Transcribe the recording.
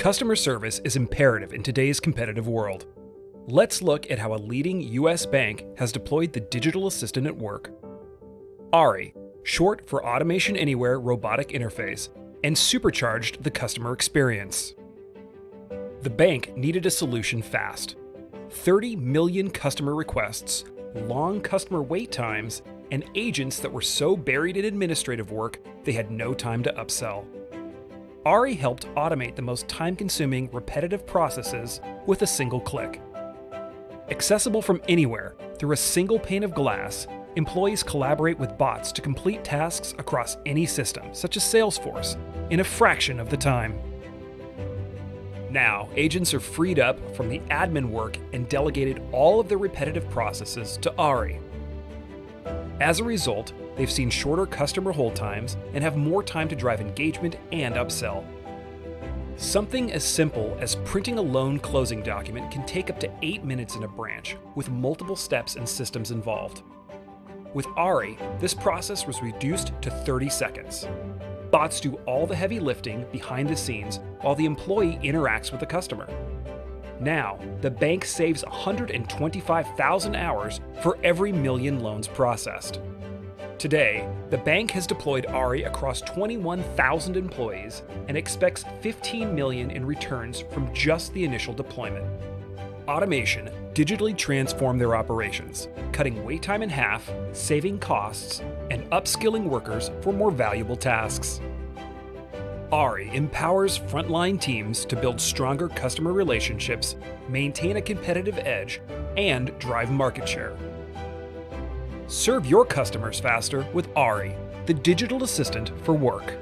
Customer service is imperative in today's competitive world. Let's look at how a leading US bank has deployed the digital assistant at work. AARI, short for Automation Anywhere Robotic Interface, and supercharged the customer experience. The bank needed a solution fast. 30 million customer requests, long customer wait times, and agents that were so buried in administrative work they had no time to upsell. AARI helped automate the most time consuming, repetitive processes with a single click. Accessible from anywhere through a single pane of glass, employees collaborate with bots to complete tasks across any system, such as Salesforce, in a fraction of the time. Now, agents are freed up from the admin work and delegated all of their repetitive processes to AARI. As a result, they've seen shorter customer hold times and have more time to drive engagement and upsell. Something as simple as printing a loan closing document can take up to 8 minutes in a branch, with multiple steps and systems involved. With AARI, this process was reduced to 30 seconds. Bots do all the heavy lifting behind the scenes while the employee interacts with the customer. Now, the bank saves 125,000 hours for every million loans processed. Today, the bank has deployed AARI across 21,000 employees and expects 15 million in returns from just the initial deployment. Automation digitally transformed their operations, cutting wait time in half, saving costs, and upskilling workers for more valuable tasks. AARI empowers frontline teams to build stronger customer relationships, maintain a competitive edge, and drive market share. Serve your customers faster with AARI, the digital assistant for work.